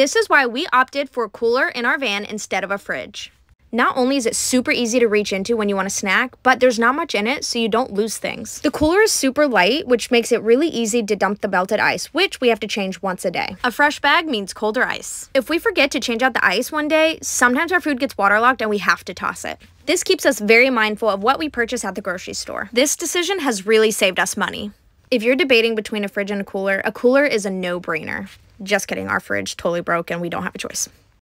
This is why we opted for a cooler in our van instead of a fridge. Not only is it super easy to reach into when you want a snack, but there's not much in it so you don't lose things. The cooler is super light, which makes it really easy to dump the melted ice, which we have to change once a day. A fresh bag means colder ice. If we forget to change out the ice one day, sometimes our food gets waterlogged and we have to toss it. This keeps us very mindful of what we purchase at the grocery store. This decision has really saved us money. If you're debating between a fridge and a cooler, a cooler is a no-brainer. Just kidding, our fridge totally broke and we don't have a choice.